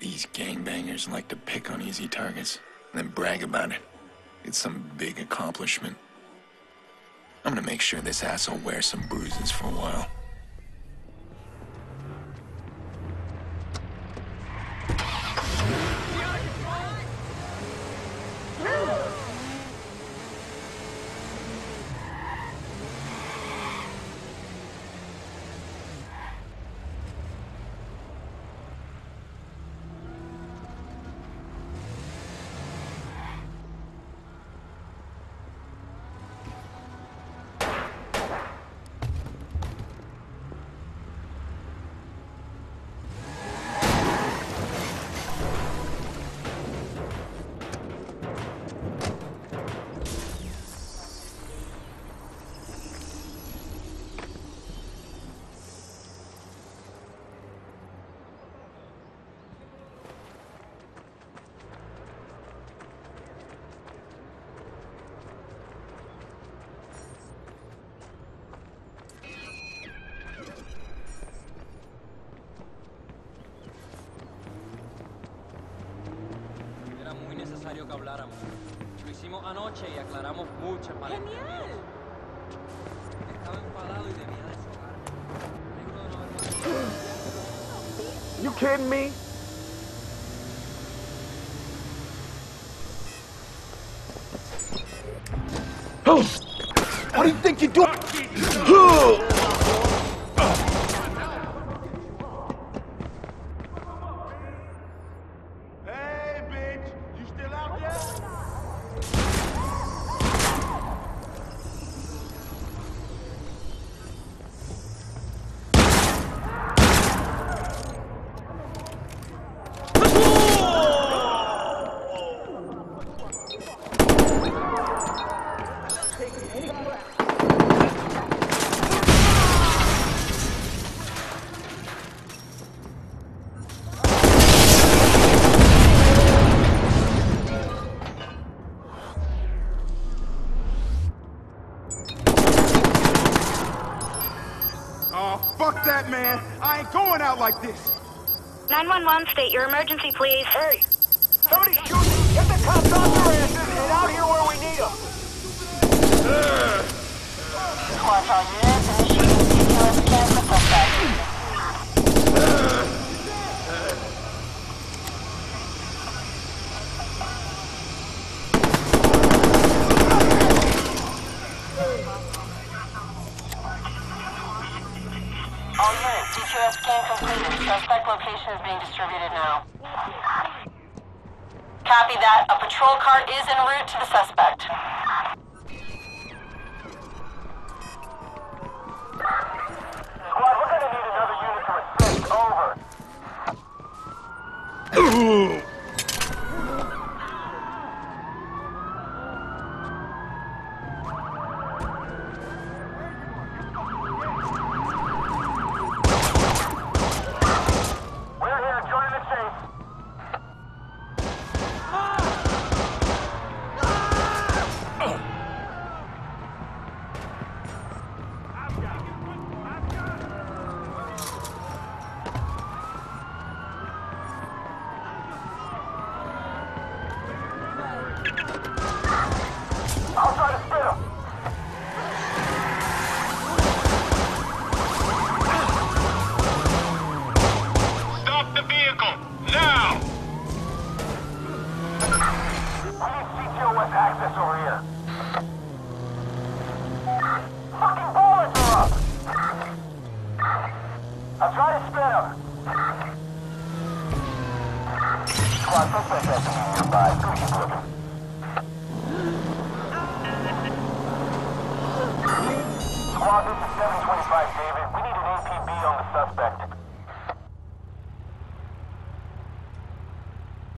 These gangbangers like to pick on easy targets, and then brag about it. It's some big accomplishment. I'm gonna make sure this asshole wears some bruises for a while. Que habláramos. Lo hicimos anoche y aclaramos muchas malentendidos. ¡Genial! Estaba enfadado y debía desahogarme. Seguro de no haber You kidding me? What do you think you're doing? Oh, fuck that, man! I ain't going out like this! 911, state your emergency, please. Hey! Somebody shoot! me! Get the cops off their asses and out here where we need them! Squad units, scan completed. Suspect location is being distributed now. Copy that. A patrol car is en route to the suspect. Squad, suspect has to be nearby. Keep looking.